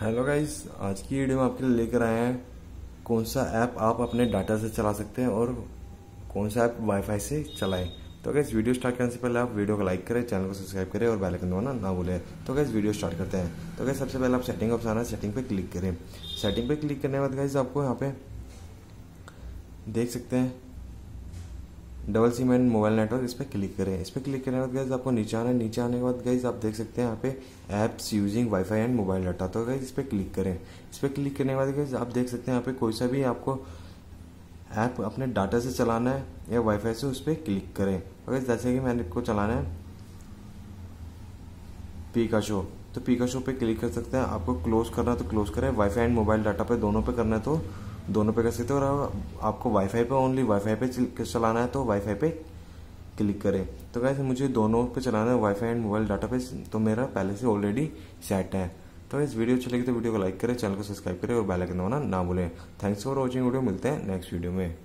Hello guys आज की video में आपके लिए लेकर आए हैं कौन सा ऐप आप अपने डाटा से चला सकते हैं और कौन सा ऐप वाईफाई से चलाएँ। तो गाइस वीडियो स्टार्ट करने से पहले आप वीडियो को लाइक करें चैनल को सब्सक्राइब करें और बेल आइकन दबाना ना भूलें। तो गाइस वीडियो स्टार्ट करते हैं। तो गाइस सबसे पहले आप सेटिंग ऑप्शन है सेटिंग पर क्लिक करें। सेटिंग पर क्लिक करने के बाद गाइस आपको यहाँ पे देख सकते हैं। Double sim and mobile network इस पर क्लिक करें। इस पर क्लिक करने के बाद गाइज़ आपको नीचे आना है। नीचे आने के बाद गाइज़ आप देख सकते हैं यहाँ पे apps using WiFi and mobile data तो गाइज़ इस पर क्लिक करें। इस पर क्लिक करने के बाद गाइज़ आप देख सकते हैं यहाँ पे कोई सा भी आपको ऐप अपने डाटा से चलाना है या वाईफाई से, उस पर क्लिक करें। अगर जैसे कि मैंने को चलाना है पीका शो तो पीका शो पे क्लिक कर सकते हैं। आपको क्लोज करना है तो क्लोज करें। वाईफाई एंड मोबाइल डाटा पे दोनों पे करना है तो दोनों पे कर सकते हो और आपको वाईफाई पे ओनली वाईफाई पे चलाना है तो वाईफाई पे क्लिक करें। तो कैसे मुझे दोनों पे चलाना है वाईफाई एंड मोबाइल डाटा पे तो मेरा पहले से ऑलरेडी सेट है। तो इस वीडियो अच्छी लगी तो वीडियो को लाइक करें चैनल को सब्सक्राइब करें और बेल आइकन दबाना ना भूलें। थैंक्स फॉर वॉचिंग वीडियो मिलते हैं नेक्स्ट वीडियो में।